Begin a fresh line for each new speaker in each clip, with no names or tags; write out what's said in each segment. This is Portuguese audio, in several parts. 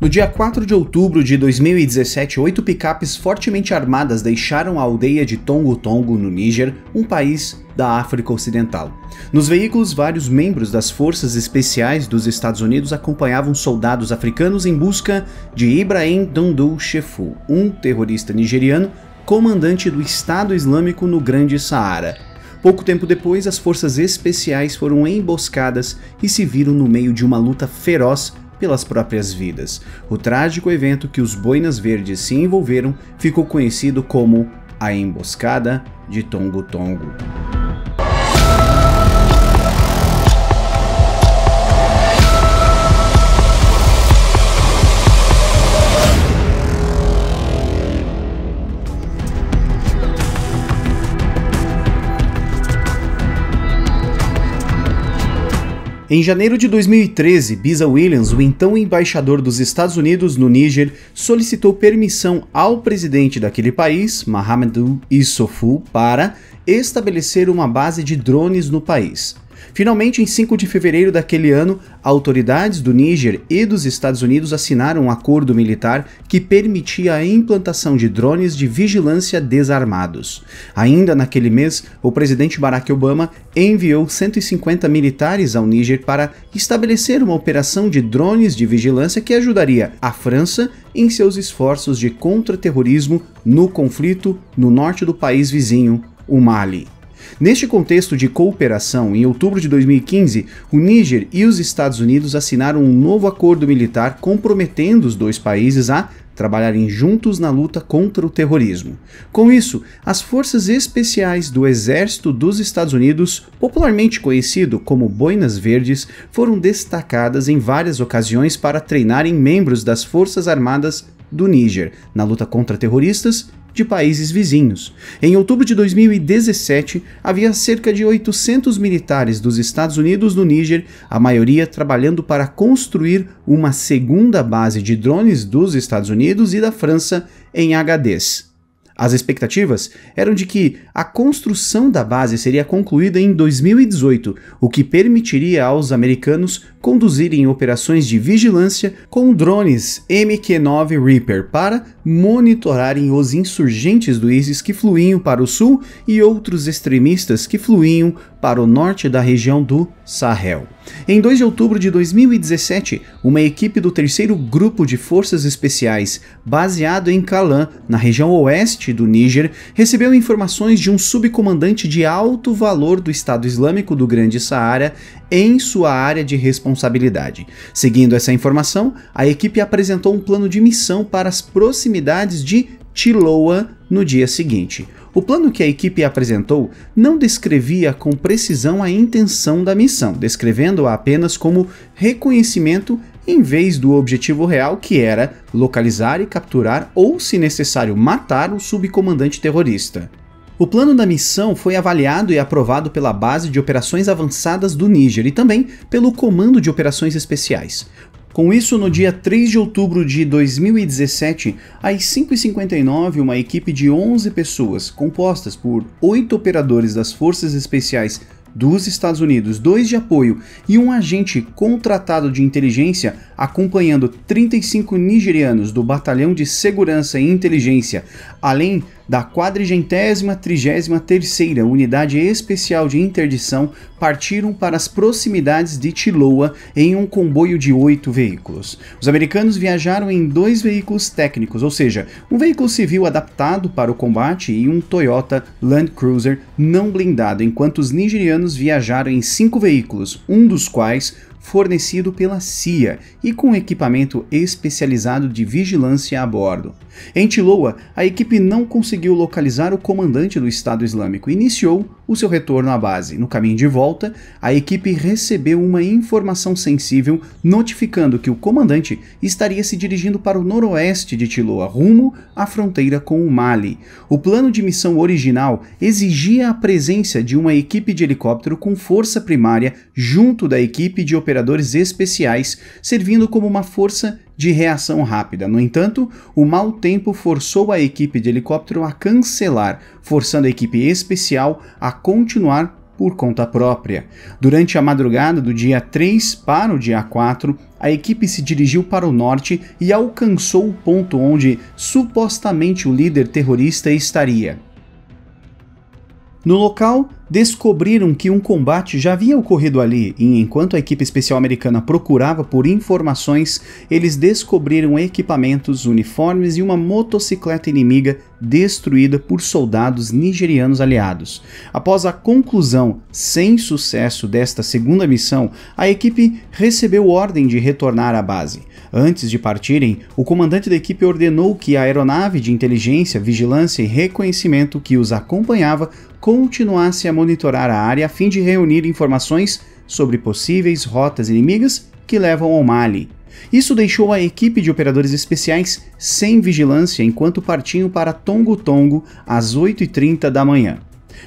No dia 4 de outubro de 2017, oito picapes fortemente armadas deixaram a aldeia de Tongo Tongo, no Níger, um país da África Ocidental. Nos veículos, vários membros das forças especiais dos Estados Unidos acompanhavam soldados africanos em busca de Ibrahim Dandu Chefu, um terrorista nigeriano comandante do Estado Islâmico no Grande Saara. Pouco tempo depois, as forças especiais foram emboscadas e se viram no meio de uma luta feroz pelas próprias vidas. O trágico evento que os boinas verdes se envolveram ficou conhecido como a Emboscada de Tongo Tongo. Em janeiro de 2013, Bisa Williams, o então embaixador dos Estados Unidos no Níger, solicitou permissão ao presidente daquele país, Mahamadou Issoufou, para estabelecer uma base de drones no país. Finalmente, em 5 de fevereiro daquele ano, autoridades do Níger e dos Estados Unidos assinaram um acordo militar que permitia a implantação de drones de vigilância desarmados. Ainda naquele mês, o presidente Barack Obama enviou 150 militares ao Níger para estabelecer uma operação de drones de vigilância que ajudaria a França em seus esforços de contra-terrorismo no conflito no norte do país vizinho, o Mali. Neste contexto de cooperação, em outubro de 2015, o Níger e os Estados Unidos assinaram um novo acordo militar comprometendo os dois países a trabalharem juntos na luta contra o terrorismo. Com isso, as forças especiais do Exército dos Estados Unidos, popularmente conhecido como Boinas Verdes, foram destacadas em várias ocasiões para treinarem membros das Forças Armadas do Níger na luta contra terroristas de países vizinhos. Em outubro de 2017, havia cerca de 800 militares dos Estados Unidos no Níger, a maioria trabalhando para construir uma segunda base de drones dos Estados Unidos e da França em Agadez. As expectativas eram de que a construção da base seria concluída em 2018, o que permitiria aos americanos conduzirem operações de vigilância com drones MQ-9 Reaper para monitorarem os insurgentes do ISIS que fluíam para o sul e outros extremistas que fluíam para o norte da região do Sahel. Em 2 de outubro de 2017, uma equipe do terceiro grupo de forças especiais, baseado em Calan, na região oeste do Níger, recebeu informações de um subcomandante de alto valor do Estado Islâmico do Grande Saara em sua área de responsabilidade. Seguindo essa informação, a equipe apresentou um plano de missão para as proximidades de Chiloa no dia seguinte. O plano que a equipe apresentou não descrevia com precisão a intenção da missão, descrevendo-a apenas como reconhecimento em vez do objetivo real que era localizar e capturar ou, se necessário, matar o subcomandante terrorista. O plano da missão foi avaliado e aprovado pela Base de Operações Avançadas do Níger e também pelo Comando de Operações Especiais. Com isso, no dia 3 de outubro de 2017, às 5h59, uma equipe de 11 pessoas, compostas por oito operadores das Forças Especiais dos Estados Unidos, dois de apoio e um agente contratado de inteligência acompanhando 35 nigerianos do Batalhão de Segurança e Inteligência, além da 433ª Unidade Especial de Interdição partiram para as proximidades de Chiloa em um comboio de oito veículos. Os americanos viajaram em dois veículos técnicos, ou seja, um veículo civil adaptado para o combate e um Toyota Land Cruiser não blindado, enquanto os nigerianos viajaram em cinco veículos, um dos quais fornecido pela CIA e com equipamento especializado de vigilância a bordo. Em Tiloa, a equipe não conseguiu localizar o comandante do Estado Islâmico e iniciou o seu retorno à base. No caminho de volta, a equipe recebeu uma informação sensível notificando que o comandante estaria se dirigindo para o noroeste de Tiloa, rumo à fronteira com o Mali. O plano de missão original exigia a presença de uma equipe de helicóptero com força primária junto da equipe de operadores especiais, servindo como uma força de reação rápida. No entanto, o mau tempo forçou a equipe de helicóptero a cancelar, forçando a equipe especial a continuar por conta própria. Durante a madrugada do dia 3 para o dia 4, a equipe se dirigiu para o norte e alcançou o ponto onde supostamente o líder terrorista estaria. No local, descobriram que um combate já havia ocorrido ali, e enquanto a equipe especial americana procurava por informações, eles descobriram equipamentos, uniformes e uma motocicleta inimiga destruída por soldados nigerianos aliados. Após a conclusão sem sucesso desta segunda missão, a equipe recebeu ordem de retornar à base. Antes de partirem, o comandante da equipe ordenou que a aeronave de inteligência, vigilância e reconhecimento que os acompanhava continuasse a monitorar a área a fim de reunir informações sobre possíveis rotas inimigas que levam ao Mali. Isso deixou a equipe de operadores especiais sem vigilância enquanto partiam para Tongo Tongo às 8h30 da manhã.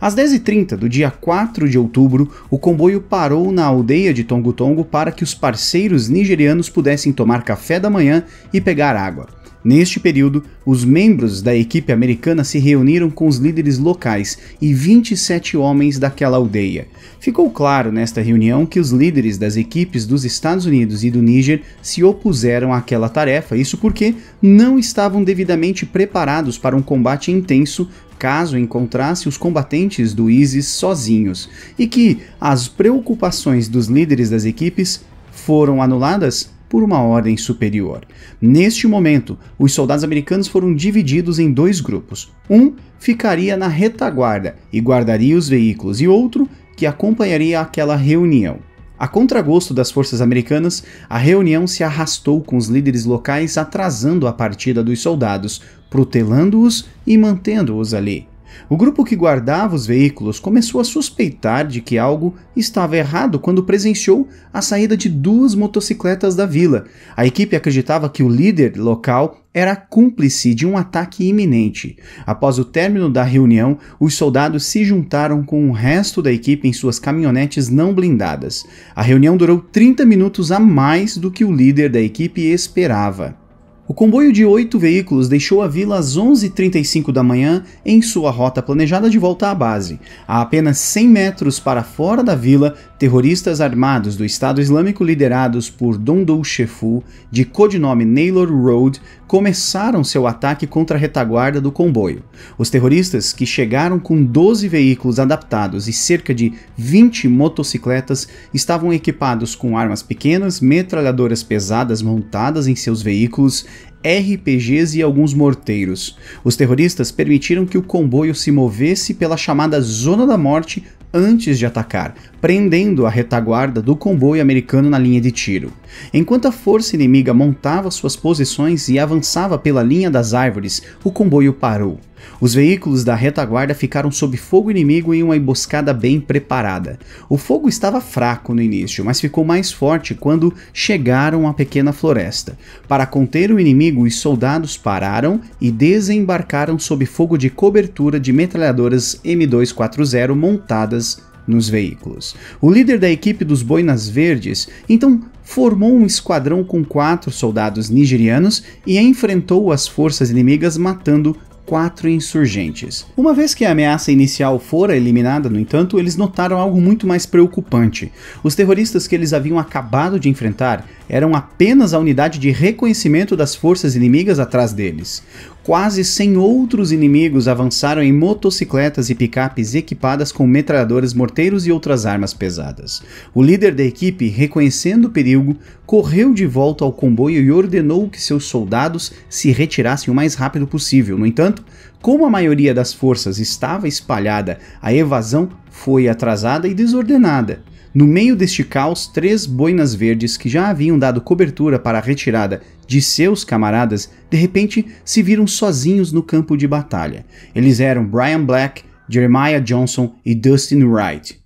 Às 10h30 do dia 4 de outubro, o comboio parou na aldeia de Tongo Tongo para que os parceiros nigerianos pudessem tomar café da manhã e pegar água. Neste período, os membros da equipe americana se reuniram com os líderes locais e 27 homens daquela aldeia. Ficou claro nesta reunião que os líderes das equipes dos Estados Unidos e do Níger se opuseram àquela tarefa, isso porque não estavam devidamente preparados para um combate intenso caso encontrasse os combatentes do ISIS sozinhos, e que as preocupações dos líderes das equipes foram anuladas por uma ordem superior. Neste momento, os soldados americanos foram divididos em dois grupos. Um ficaria na retaguarda e guardaria os veículos, e outro que acompanharia aquela reunião. A contragosto das forças americanas, a reunião se arrastou com os líderes locais atrasando a partida dos soldados, protelando-os e mantendo-os ali. O grupo que guardava os veículos começou a suspeitar de que algo estava errado quando presenciou a saída de duas motocicletas da vila. A equipe acreditava que o líder local era cúmplice de um ataque iminente. Após o término da reunião, os soldados se juntaram com o resto da equipe em suas caminhonetes não blindadas. A reunião durou 30 minutos a mais do que o líder da equipe esperava. O comboio de oito veículos deixou a vila às 11h35 da manhã em sua rota planejada de volta à base. A apenas 100 metros para fora da vila, terroristas armados do Estado Islâmico liderados por Dondou Shefu, de codinome Naylor Road, começaram seu ataque contra a retaguarda do comboio. Os terroristas, que chegaram com 12 veículos adaptados e cerca de 20 motocicletas, estavam equipados com armas pequenas, metralhadoras pesadas montadas em seus veículos, RPGs e alguns morteiros. Os terroristas permitiram que o comboio se movesse pela chamada Zona da Morte antes de atacar, prendendo a retaguarda do comboio americano na linha de tiro. Enquanto a força inimiga montava suas posições e avançava pela linha das árvores, o comboio parou. Os veículos da retaguarda ficaram sob fogo inimigo em uma emboscada bem preparada. O fogo estava fraco no início, mas ficou mais forte quando chegaram à pequena floresta. Para conter o inimigo, os soldados pararam e desembarcaram sob fogo de cobertura de metralhadoras M240 montadas nos veículos. O líder da equipe dos Boinas Verdes então formou um esquadrão com quatro soldados nigerianos e enfrentou as forças inimigas, matando quatro insurgentes. Uma vez que a ameaça inicial fora eliminada, no entanto, eles notaram algo muito mais preocupante. Os terroristas que eles haviam acabado de enfrentar eram apenas a unidade de reconhecimento das forças inimigas atrás deles. Quase 100 outros inimigos avançaram em motocicletas e picapes equipadas com metralhadoras, morteiros e outras armas pesadas. O líder da equipe, reconhecendo o perigo, correu de volta ao comboio e ordenou que seus soldados se retirassem o mais rápido possível. No entanto, como a maioria das forças estava espalhada, a evasão foi atrasada e desordenada. No meio deste caos, três boinas verdes que já haviam dado cobertura para a retirada de seus camaradas, de repente se viram sozinhos no campo de batalha. Eles eram Brian Black, Jeremiah Johnson e Dustin Wright.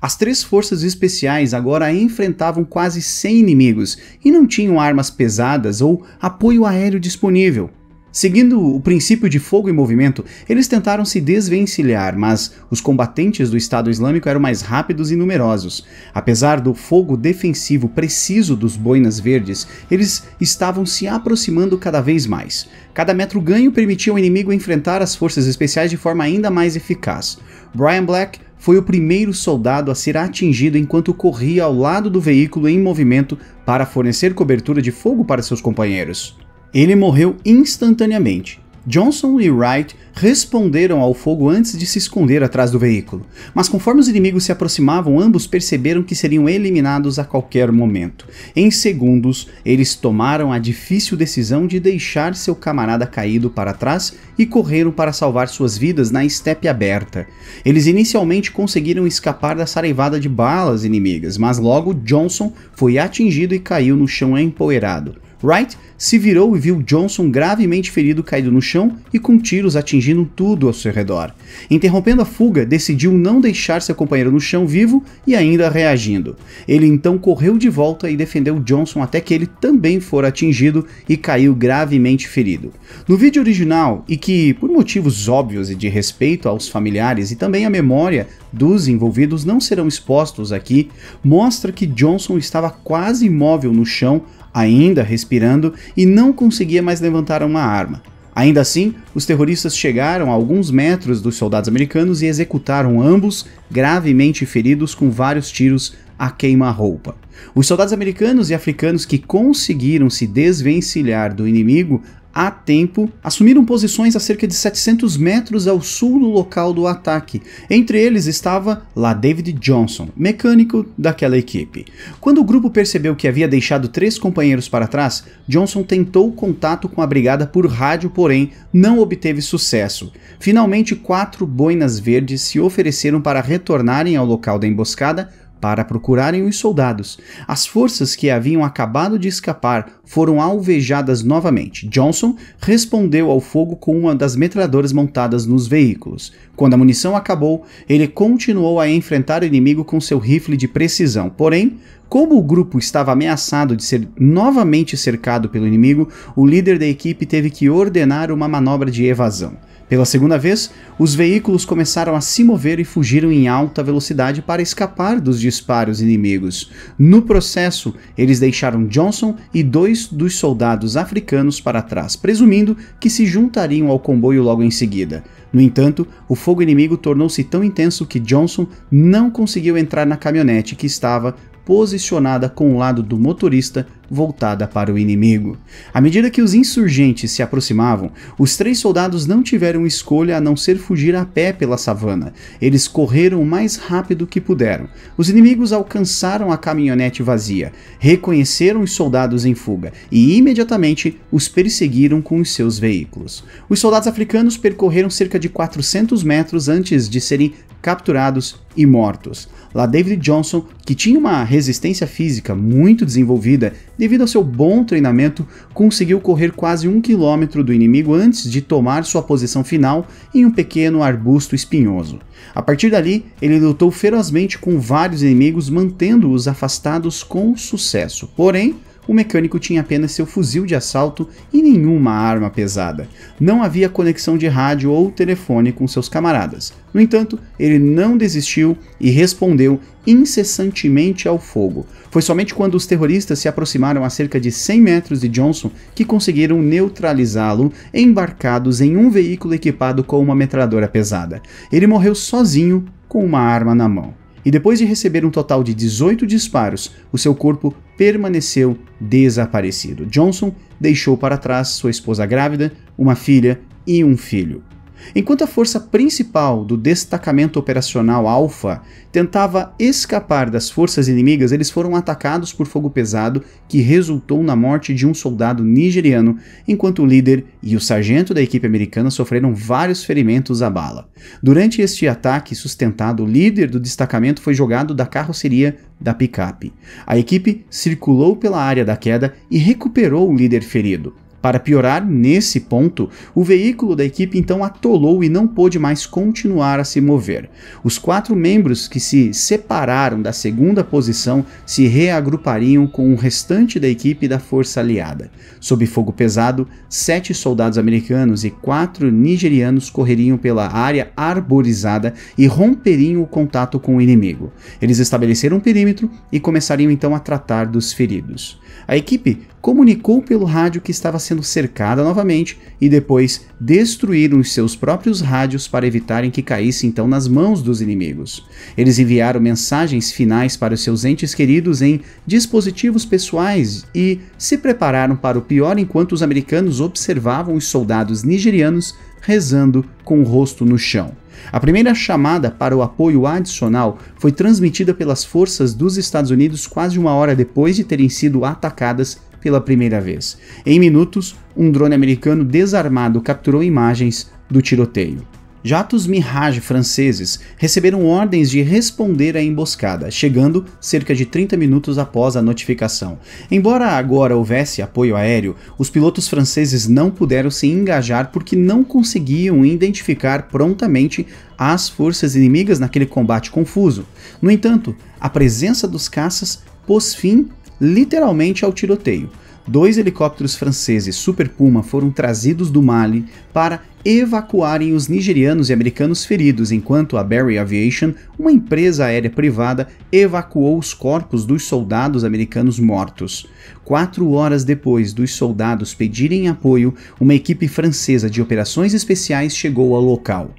As três forças especiais agora enfrentavam quase 100 inimigos e não tinham armas pesadas ou apoio aéreo disponível. Seguindo o princípio de fogo e movimento, eles tentaram se desvencilhar, mas os combatentes do Estado Islâmico eram mais rápidos e numerosos. Apesar do fogo defensivo preciso dos boinas verdes, eles estavam se aproximando cada vez mais. Cada metro ganho permitia ao inimigo enfrentar as forças especiais de forma ainda mais eficaz. Brian Black foi o primeiro soldado a ser atingido enquanto corria ao lado do veículo em movimento para fornecer cobertura de fogo para seus companheiros. Ele morreu instantaneamente Johnson e Wright responderam ao fogo antes de se esconder atrás do veículo, mas conforme os inimigos se aproximavam, ambos perceberam que seriam eliminados a qualquer momento. Em segundos, eles tomaram a difícil decisão de deixar seu camarada caído para trás e correram para salvar suas vidas na estepe aberta. Eles inicialmente conseguiram escapar da saraivada de balas inimigas, mas logo Johnson foi atingido e caiu no chão empoeirado. Wright se virou e viu Johnson gravemente ferido caído no chão e com tiros atingindo tudo ao seu redor. Interrompendo a fuga, decidiu não deixar seu companheiro no chão vivo e ainda reagindo. Ele então correu de volta e defendeu Johnson até que ele também for atingido e caiu gravemente ferido. No vídeo original, e que, por motivos óbvios e de respeito aos familiares e também à memória dos envolvidos não serão expostos aqui, mostra que Johnson estava quase imóvel no chão ainda respirando e não conseguia mais levantar uma arma. Ainda assim, os terroristas chegaram a alguns metros dos soldados americanos e executaram ambos gravemente feridos com vários tiros a queima-roupa. Os soldados americanos e africanos que conseguiram se desvencilhar do inimigo a tempo, assumiram posições a cerca de 700 metros ao sul do local do ataque. Entre eles estava lá David Johnson, mecânico daquela equipe. Quando o grupo percebeu que havia deixado três companheiros para trás, Johnson tentou contato com a brigada por rádio, porém não obteve sucesso. Finalmente, quatro boinas verdes se ofereceram para retornarem ao local da emboscada para procurarem os soldados. As forças que haviam acabado de escapar foram alvejadas novamente. Johnson respondeu ao fogo com uma das metralhadoras montadas nos veículos. Quando a munição acabou, ele continuou a enfrentar o inimigo com seu rifle de precisão. Porém, como o grupo estava ameaçado de ser novamente cercado pelo inimigo, o líder da equipe teve que ordenar uma manobra de evasão. Pela segunda vez, os veículos começaram a se mover e fugiram em alta velocidade para escapar dos disparos inimigos. No processo, eles deixaram Johnson e dois dos soldados africanos para trás, presumindo que se juntariam ao comboio logo em seguida. No entanto, o fogo inimigo tornou-se tão intenso que Johnson não conseguiu entrar na caminhonete que estava posicionada com o lado do motorista voltada para o inimigo. À medida que os insurgentes se aproximavam, os três soldados não tiveram escolha a não ser fugir a pé pela savana. Eles correram o mais rápido que puderam. Os inimigos alcançaram a caminhonete vazia, reconheceram os soldados em fuga e imediatamente os perseguiram com os seus veículos. Os soldados africanos percorreram cerca de 400 metros antes de serem capturados e mortos. Lá David Johnson, que tinha uma resistência física muito desenvolvida devido ao seu bom treinamento, conseguiu correr quase um quilômetro do inimigo antes de tomar sua posição final em um pequeno arbusto espinhoso. A partir dali, ele lutou ferozmente com vários inimigos, mantendo-os afastados com sucesso. Porém, o mecânico tinha apenas seu fuzil de assalto e nenhuma arma pesada. Não havia conexão de rádio ou telefone com seus camaradas. No entanto, ele não desistiu e respondeu incessantemente ao fogo. Foi somente quando os terroristas se aproximaram a cerca de 100 metros de Johnson que conseguiram neutralizá-lo, embarcados em um veículo equipado com uma metralhadora pesada. Ele morreu sozinho com uma arma na mão e depois de receber um total de 18 disparos, o seu corpo permaneceu desaparecido. Johnson deixou para trás sua esposa grávida, uma filha e um filho. Enquanto a força principal do destacamento operacional Alpha tentava escapar das forças inimigas, eles foram atacados por fogo pesado que resultou na morte de um soldado nigeriano, enquanto o líder e o sargento da equipe americana sofreram vários ferimentos à bala. Durante este ataque sustentado, o líder do destacamento foi jogado da carroceria da picape. A equipe circulou pela área da queda e recuperou o líder ferido. Para piorar, nesse ponto, o veículo da equipe então atolou e não pôde mais continuar a se mover. Os quatro membros que se separaram da segunda posição se reagrupariam com o restante da equipe da força aliada. Sob fogo pesado, sete soldados americanos e quatro nigerianos correriam pela área arborizada e romperiam o contato com o inimigo. Eles estabeleceram um perímetro e começariam então a tratar dos feridos. A equipe comunicou pelo rádio que estava sendo cercada novamente e depois destruíram os seus próprios rádios para evitarem que caísse então nas mãos dos inimigos. Eles enviaram mensagens finais para os seus entes queridos em dispositivos pessoais e se prepararam para o pior enquanto os americanos observavam os soldados nigerianos rezando com o rosto no chão. A primeira chamada para o apoio adicional foi transmitida pelas forças dos Estados Unidos quase uma hora depois de terem sido atacadas pela primeira vez. Em minutos, um drone americano desarmado capturou imagens do tiroteio. Jatos Mirage franceses receberam ordens de responder à emboscada, chegando cerca de 30 minutos após a notificação. Embora agora houvesse apoio aéreo, os pilotos franceses não puderam se engajar porque não conseguiam identificar prontamente as forças inimigas naquele combate confuso. No entanto, a presença dos caças pôs fim literalmente ao tiroteio dois helicópteros franceses Super Puma foram trazidos do Mali para evacuarem os nigerianos e americanos feridos, enquanto a Barry Aviation, uma empresa aérea privada, evacuou os corpos dos soldados americanos mortos. Quatro horas depois dos soldados pedirem apoio, uma equipe francesa de operações especiais chegou ao local.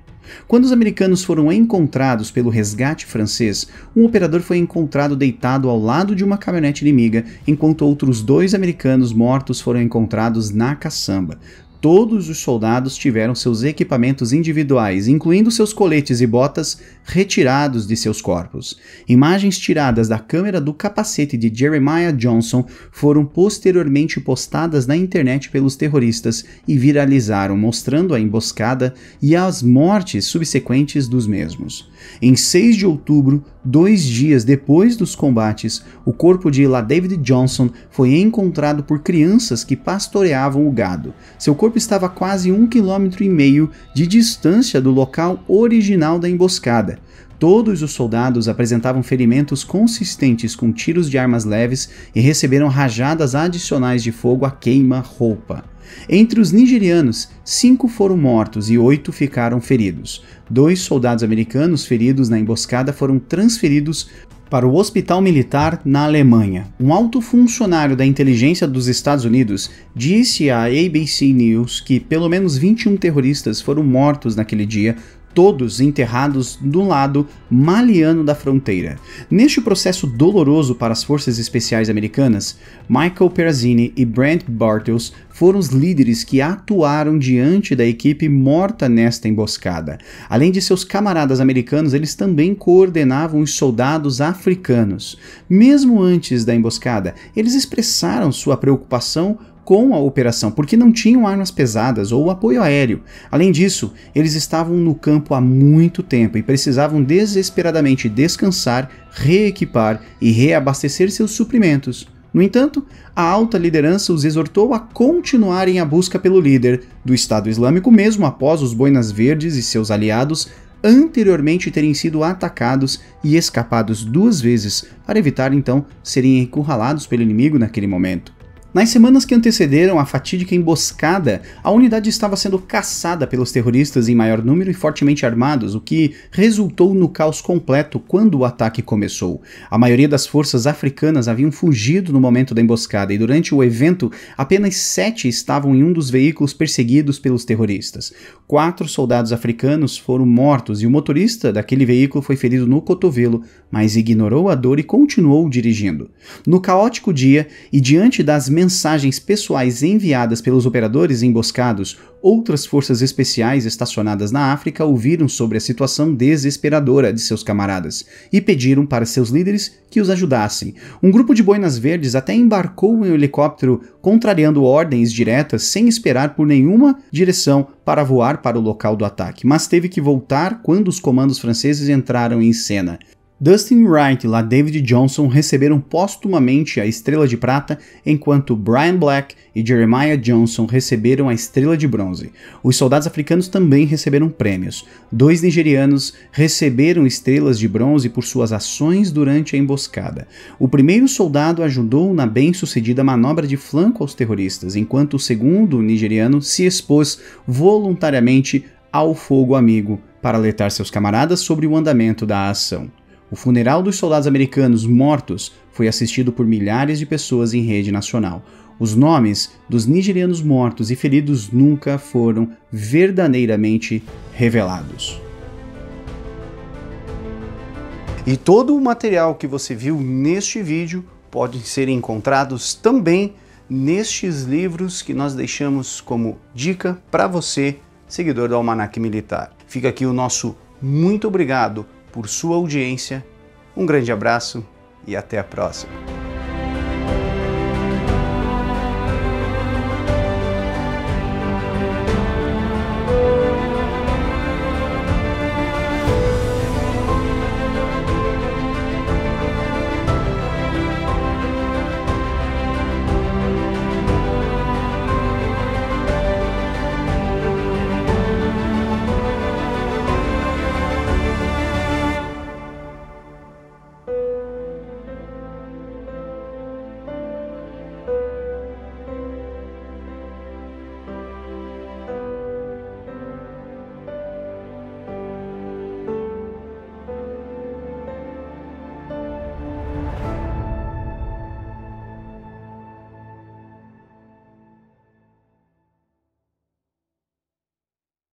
Quando os americanos foram encontrados pelo resgate francês, um operador foi encontrado deitado ao lado de uma caminhonete inimiga, enquanto outros dois americanos mortos foram encontrados na caçamba. Todos os soldados tiveram seus equipamentos individuais, incluindo seus coletes e botas, retirados de seus corpos. Imagens tiradas da câmera do capacete de Jeremiah Johnson foram posteriormente postadas na internet pelos terroristas e viralizaram, mostrando a emboscada e as mortes subsequentes dos mesmos. Em 6 de outubro, dois dias depois dos combates, o corpo de La David Johnson foi encontrado por crianças que pastoreavam o gado. Seu corpo estava a quase um quilômetro e meio de distância do local original da emboscada. Todos os soldados apresentavam ferimentos consistentes com tiros de armas leves e receberam rajadas adicionais de fogo a queima-roupa. Entre os nigerianos, cinco foram mortos e oito ficaram feridos. Dois soldados americanos feridos na emboscada foram transferidos para o hospital militar na Alemanha. Um alto funcionário da inteligência dos Estados Unidos disse à ABC News que pelo menos 21 terroristas foram mortos naquele dia todos enterrados do lado maliano da fronteira. Neste processo doloroso para as forças especiais americanas, Michael Perazini e Brent Bartels foram os líderes que atuaram diante da equipe morta nesta emboscada. Além de seus camaradas americanos, eles também coordenavam os soldados africanos. Mesmo antes da emboscada, eles expressaram sua preocupação com a operação, porque não tinham armas pesadas ou apoio aéreo. Além disso, eles estavam no campo há muito tempo e precisavam desesperadamente descansar, reequipar e reabastecer seus suprimentos. No entanto, a alta liderança os exortou a continuarem a busca pelo líder do Estado Islâmico, mesmo após os Boinas Verdes e seus aliados anteriormente terem sido atacados e escapados duas vezes, para evitar então serem encurralados pelo inimigo naquele momento. Nas semanas que antecederam a fatídica emboscada, a unidade estava sendo caçada pelos terroristas em maior número e fortemente armados, o que resultou no caos completo quando o ataque começou. A maioria das forças africanas haviam fugido no momento da emboscada e durante o evento apenas sete estavam em um dos veículos perseguidos pelos terroristas. Quatro soldados africanos foram mortos e o motorista daquele veículo foi ferido no cotovelo, mas ignorou a dor e continuou dirigindo. No caótico dia e diante das mensagens pessoais enviadas pelos operadores emboscados, outras forças especiais estacionadas na África ouviram sobre a situação desesperadora de seus camaradas e pediram para seus líderes que os ajudassem. Um grupo de boinas verdes até embarcou em um helicóptero contrariando ordens diretas sem esperar por nenhuma direção para voar para o local do ataque, mas teve que voltar quando os comandos franceses entraram em cena. Dustin Wright e lá David Johnson receberam póstumamente a Estrela de Prata, enquanto Brian Black e Jeremiah Johnson receberam a Estrela de Bronze. Os soldados africanos também receberam prêmios. Dois nigerianos receberam estrelas de bronze por suas ações durante a emboscada. O primeiro soldado ajudou na bem-sucedida manobra de flanco aos terroristas, enquanto o segundo nigeriano se expôs voluntariamente ao fogo amigo para alertar seus camaradas sobre o andamento da ação. O funeral dos soldados americanos mortos foi assistido por milhares de pessoas em rede nacional. Os nomes dos nigerianos mortos e feridos nunca foram verdadeiramente revelados. E todo o material que você viu neste vídeo pode ser encontrados também nestes livros que nós deixamos como dica para você, seguidor do Almanac Militar. Fica aqui o nosso muito obrigado por sua audiência, um grande abraço e até a próxima.